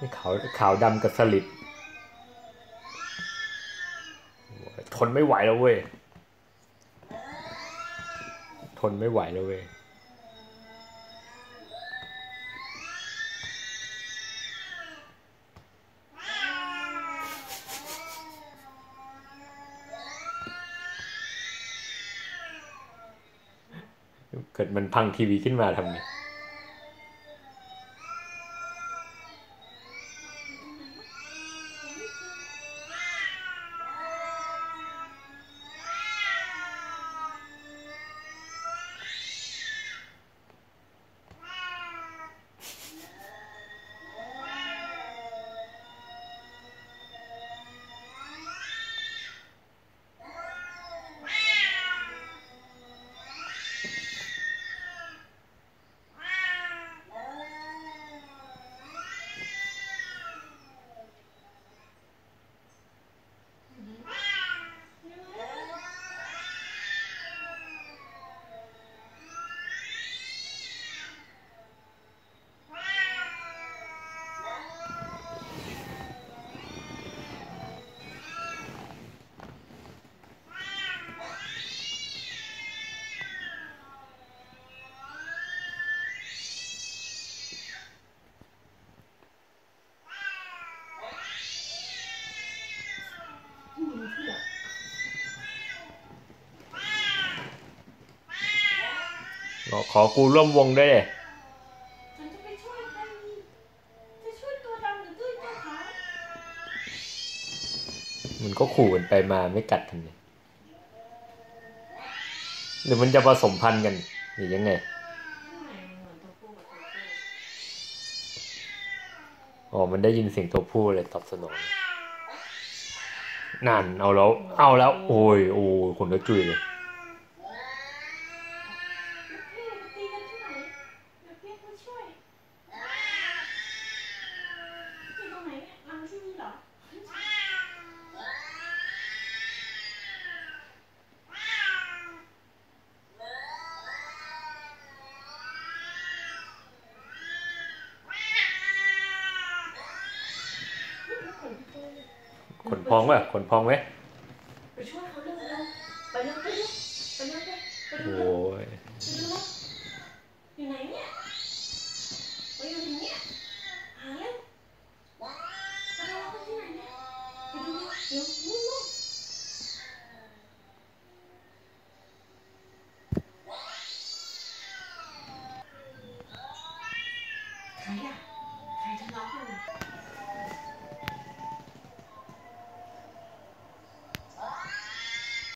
นี่ขาวขาวดำกับสลิดทนไม่ไหวแล้วเว้ย ทนไม่ไหวแล้วเว้ยเกิดมันพังทีวีขึ้นมาทำไง ขอกูร่วมวงด้วยดิฉันจะไปช่วยใครดีจะช่วยตัวดำหรือตัวตัวขาวมันก็ขู่กันไปมาไม่กัดกันเลยหรือมันจะผสมพันธุ์กันหรือยังไงไม่เหมือนตัวผู้กับตัวผู้อ๋อ มันได้ยินเสียงตัวผู้เลยตอบสนอง นั่น เอาแล้ว เอาแล้ว โอ้ย โอ้ยขนลุกจุยเลย ขนพองป่ะขนพองไหมไปช่วยเขาเรื่องอะไรไปเรื่องไปเรื่องไปเรื่องไปเรื่องโอ้ยอยู่ไหนเนี่ยไปอยู่ไหนเนี่ยหาแล้วไปแล้วไปที่ไหนเนี่ยไปดูเดี๋ยวนู่นนู่นใครอะใครจะล็อกมัน